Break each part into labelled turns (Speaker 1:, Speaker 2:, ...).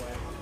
Speaker 1: way.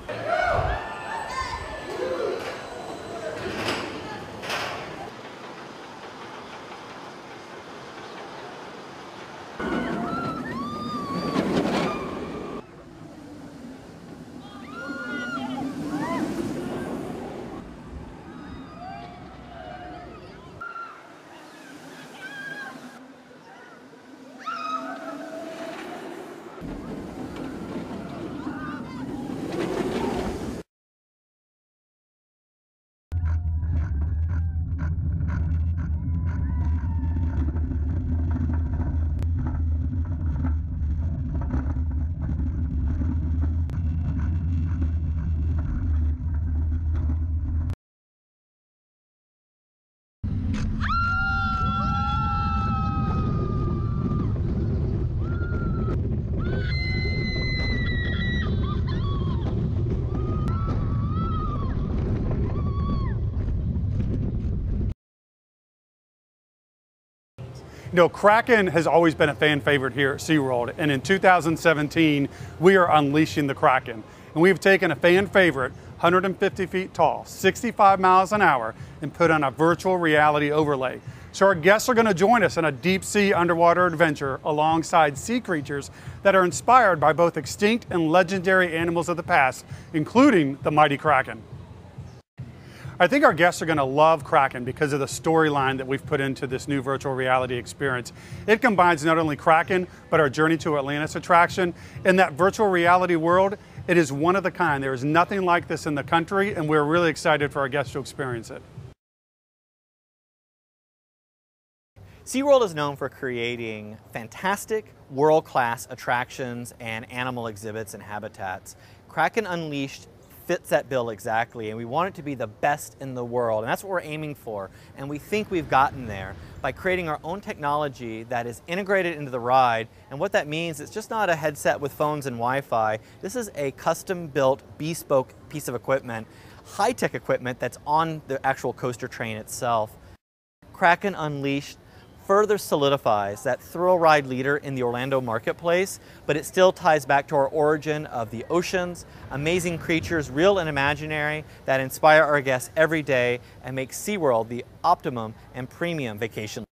Speaker 2: You know, Kraken has always been a fan favorite here at SeaWorld, and in 2017, we are unleashing the Kraken. And we've taken a fan favorite, 150 feet tall, 65 miles an hour, and put on a virtual reality overlay. So our guests are going to join us in a deep sea underwater adventure alongside sea creatures that are inspired by both extinct and legendary animals of the past, including the mighty Kraken. I think our guests are going to love Kraken because of the storyline that we've put into this new virtual reality experience. It combines not only Kraken, but our Journey to Atlantis attraction. In that virtual reality world, it is one of the kind. There is nothing like this in the country, and we're really excited for our guests to experience it.
Speaker 1: SeaWorld is known for creating fantastic, world-class attractions and animal exhibits and habitats. Kraken Unleashed fits that bill exactly, and we want it to be the best in the world, and that's what we're aiming for, and we think we've gotten there by creating our own technology that is integrated into the ride, and what that means, it's just not a headset with phones and Wi-Fi, this is a custom-built, bespoke piece of equipment, high-tech equipment that's on the actual coaster train itself. Kraken Unleashed further solidifies that thrill ride leader in the Orlando marketplace, but it still ties back to our origin of the oceans, amazing creatures, real and imaginary, that inspire our guests every day and make SeaWorld the optimum and premium vacation.